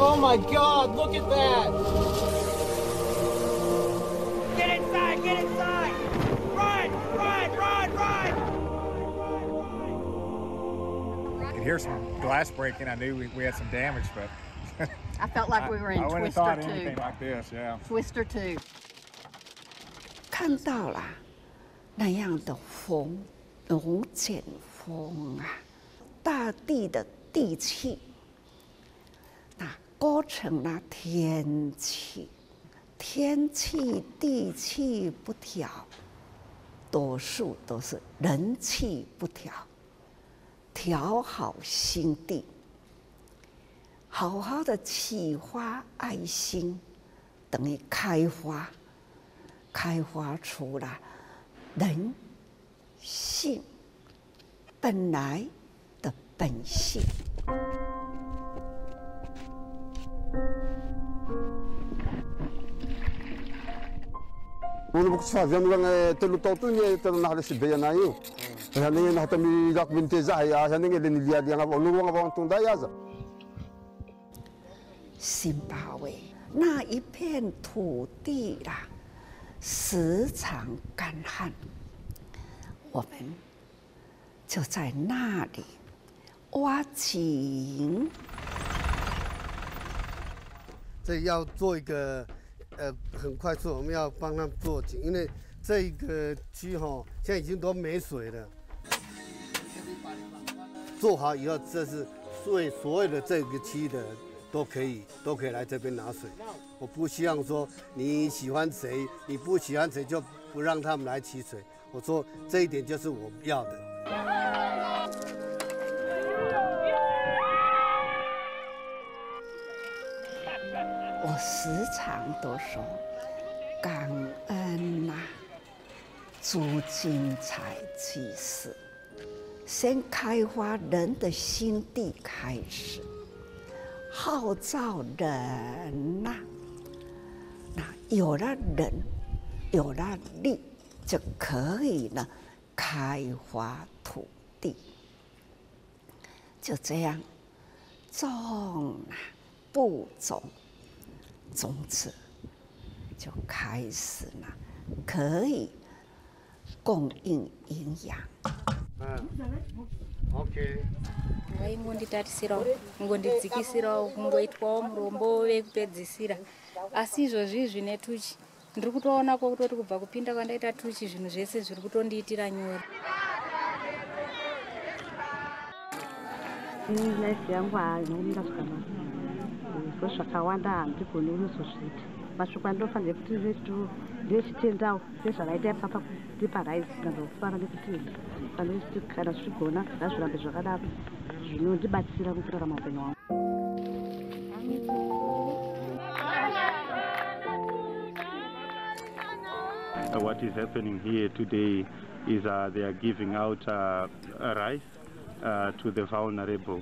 Oh my God! Look at that! Get inside! Get inside! Run! Run! Run! Run! I could hear some glass breaking. I knew we, we had some damage, but I felt like we were in I wouldn't have Twister thought 2. anything like this. Yeah. Twister 2. 看到了那样的风，龙卷风啊，大地的地气，那 构成了天气，天气地气不调，多数都是人气不调，调好心地，好好的启发爱心，等于开花。开发出了人性本来的本性。津巴威那一片土地啦，时常干旱，我们就在那里挖井。这要做一个呃很快速，我们要帮他做紧，因为这一个区哈现在已经都没水了。做好以后，这是对所有的这个区的都可以都可以来这边拿水。我不希望说你喜欢谁，你不喜欢谁就不让他们来取水。我说这一点就是我要的。我时常都说感恩呐、诸精彩济世，先开发人的心地开始，号召人呐、那有了人，有了力，就可以呢开发土地。就这样种啊，播种。从此就开始了，可以供应营养。，OK。我今，你，那个瓶子放在，说，如。Zvo zvakawanda handigoni unozozviita. Masviko andinofanira kuti ndechitendawo ndezvakaita ipapa ndiparaisi kandokufara nekuti faniriti kana zvichigona ngazvirambe zvakadaro. Zvinondibatsira mukurarama upenyu hwangu. Uh, what is happening here today is uh, they are giving out uh, rice uh, to the vulnerable.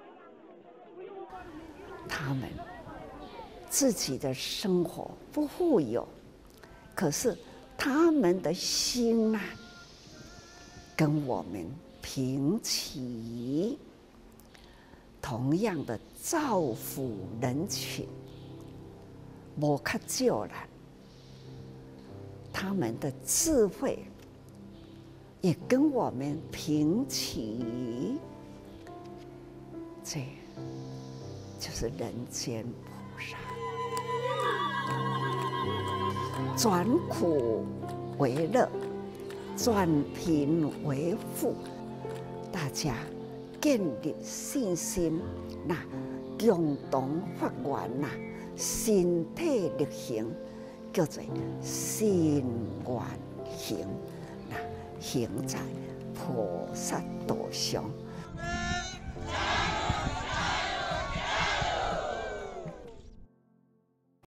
他们自己的生活不富有，可是他们的心呐、跟我们平齐，同样的造福人群，无较少啦。他们的智慧也跟我们平齐，这就是人间菩萨，转苦为乐，转贫为富，大家建立信心，那共同发愿呐，身体力行，叫做心愿行，那行在菩萨道上。